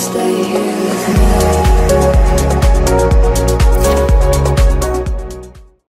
stay here.